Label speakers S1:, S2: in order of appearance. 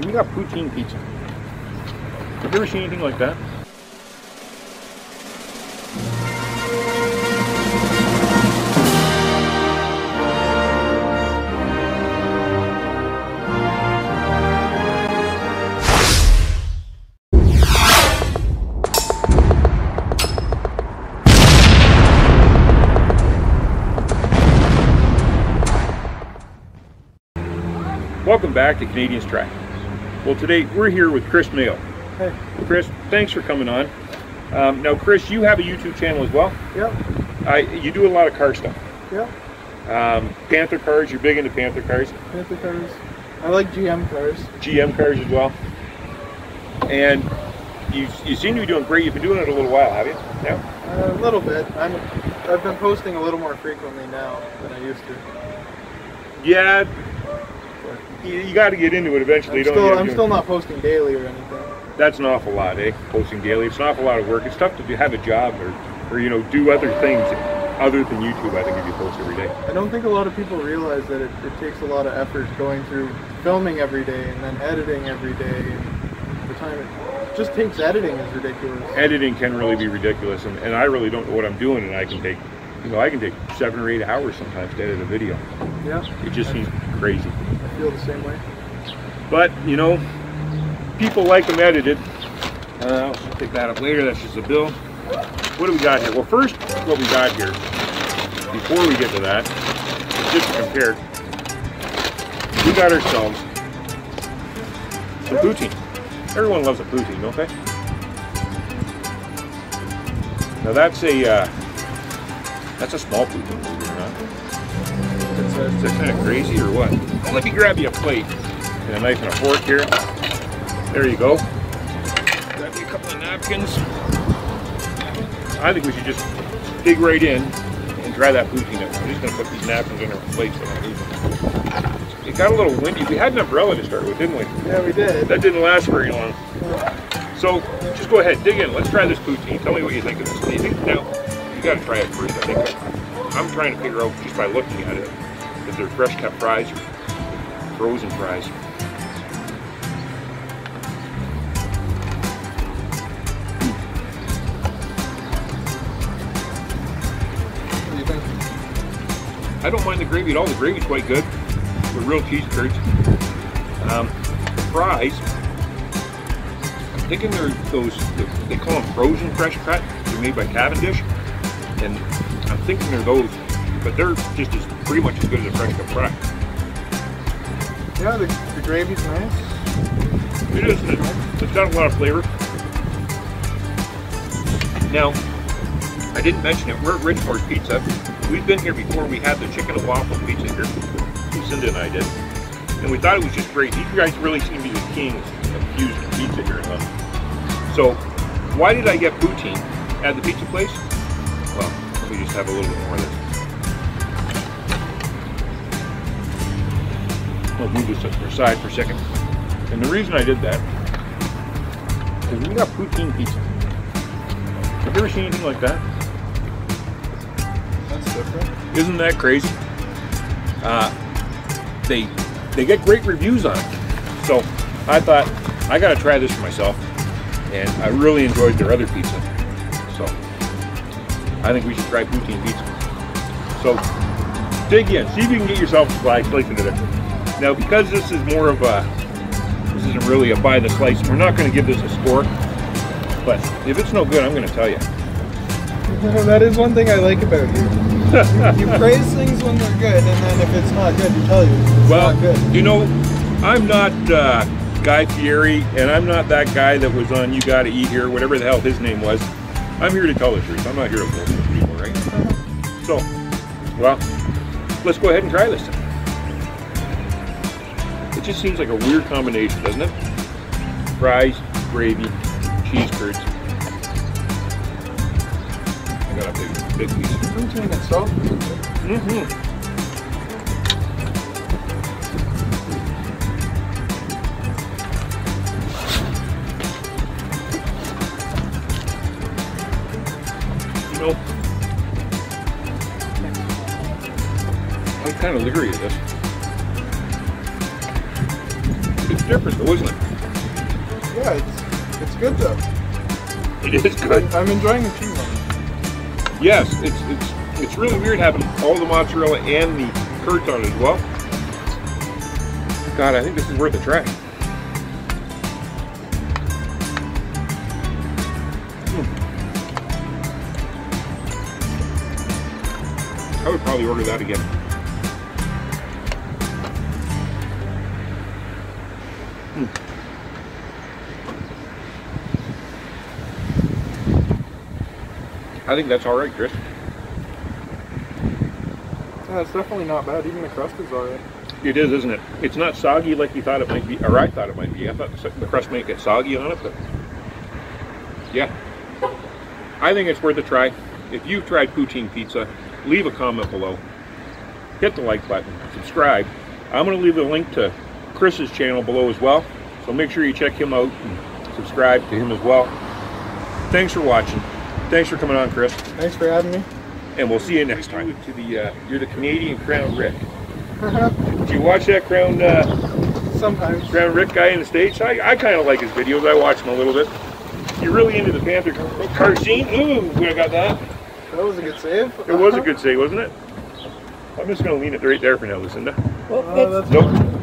S1: we got poutine pizza. Have you ever seen anything like that? Welcome back to Canadians Try. Well, today we're here with Chris Mayo.
S2: Hey.
S1: Chris, thanks for coming on. Um, now, Chris, you have a YouTube channel as well.
S2: Yep.
S1: I, you do a lot of car stuff.
S2: Yep.
S1: Um, Panther cars, you're big into Panther cars.
S2: Panther cars. I like GM cars.
S1: GM cars as well. And you, you seem to be doing great. You've been doing it a little while, have you? Yeah.
S2: Uh, a little bit. I'm. I've been posting a little more frequently now than I used to.
S1: Yeah. You, you got to get into it eventually,
S2: I'm
S1: don't
S2: still.
S1: you?
S2: I'm still not posting daily or anything.
S1: That's an awful lot, eh? Posting daily. It's an awful lot of work. It's tough to do, have a job or, or you know, do other things other than YouTube. I think if you post every day.
S2: I don't think a lot of people realize that it, it takes a lot of effort going through filming every day and then editing every day. And the time it just takes editing is ridiculous.
S1: Editing can really be ridiculous, and, and I really don't know what I'm doing, and I can take, you know, I can take seven or eight hours sometimes to edit a video.
S2: Yeah.
S1: It just seems crazy.
S2: I feel the same way.
S1: But you know, people like them edited. Uh, I'll pick that up later. That's just a bill. What do we got here? Well, first, what we got here, before we get to that, just to compare, we got ourselves some poutine. Everyone loves a poutine, don't they? Now that's a uh, that's a small poutine, believe it or
S2: uh, a,
S1: Is that kind of crazy or what? Let me grab you a plate and a knife and a fork here. There you go. Grab you a couple of napkins. I think we should just dig right in and try that poutine up. I'm just going to put these napkins on our plates so I don't lose them. It got a little windy. We had an umbrella to start with, didn't we?
S2: yeah, we did.
S1: That didn't last very long. So just go ahead, dig in. Let's try this poutine. Tell me what you think of this. Do you think now? You got to try it first. I think I'm trying to figure out just by looking at it if they're fresh cut fries or frozen fries.
S2: What do you think?
S1: I don't mind the gravy at all. The gravy's quite good. The real cheese curds. Um, the fries. I'm thinking they're those. They call them frozen fresh cut. They're made by Cavendish, and I'm thinking they're those. But they're just as pretty much as good as a fresh cut fry.
S2: Yeah, the, the gravy's nice.
S1: It is. It, it's got a lot of flavor. Now, I didn't mention it. We're at Richmoors Pizza. We've been here before. We had the chicken and waffle pizza here. Lucinda and I did. And we thought it was just great. These guys really seem to be the kings of fusion pizza here in London. So, why did I get poutine at the pizza place? Well, let me just have a little bit more of this. I'll move this aside for a second. And the reason I did that is we got poutine pizza. Have you ever seen anything like that?
S2: That's different.
S1: Isn't that crazy? Uh, they they get great reviews on it. So I thought I got to try this for myself, and I really enjoyed their other pizza. So I think we should try poutine pizza. So dig in, see if you can get yourself a slice, slice into it. Now because this is more of a this isn't really a by the slice, we're not going to give this a score. But if it's no good, I'm going to tell you.
S2: that is one thing I like about you. You praise things when they're good, and then if it's not good, you tell you it's
S1: Well,
S2: not good.
S1: you know, I'm not uh, Guy Fieri, and I'm not that guy that was on You Gotta Eat Here, whatever the hell his name was. I'm here to tell the truth. I'm not here to bullshit people, right? So, well, let's go ahead and try this. It just seems like a weird combination, doesn't it? Fries, gravy, cheese curds. I got a big, big piece.
S2: Is good.
S1: Mm-hmm. Know, I'm kind of leery of this. It's different though, isn't it?
S2: Yeah, it's it's good though.
S1: It is good.
S2: I'm enjoying the cheese on it.
S1: Yes, it's it's it's really weird having all the mozzarella and the curds on it as well. God, I think this is worth a try. I would probably order that again. Hmm. I think that's all right, Chris.
S2: Yeah, it's definitely not bad. Even the crust is alright.
S1: It is, isn't it? It's not soggy like you thought it might be, or I thought it might be. I thought the the crust might get soggy on it, but yeah. I think it's worth a try. If you've tried poutine pizza, leave a comment below. Hit the like button, subscribe. I'm going to leave a link to Chris's channel below as well, so make sure you check him out and subscribe to him as well. Thanks for watching. Thanks for coming on, Chris,
S2: Thanks for having me.
S1: and we'll see you next time. To the uh, you're the Canadian Crown Vic. Did you watch that Crown? Uh,
S2: Sometimes.
S1: Crown Vic guy in the States. I, I kind of like his videos. I watch him a little bit. You're really into the Panther car scene? Ooh, I got that.
S2: That was a good save.
S1: It was a good save, wasn't it? I'm just going to lean it right there for now, Lucinda.
S3: Well,
S2: Uh,
S3: that's
S2: that's
S1: Nope.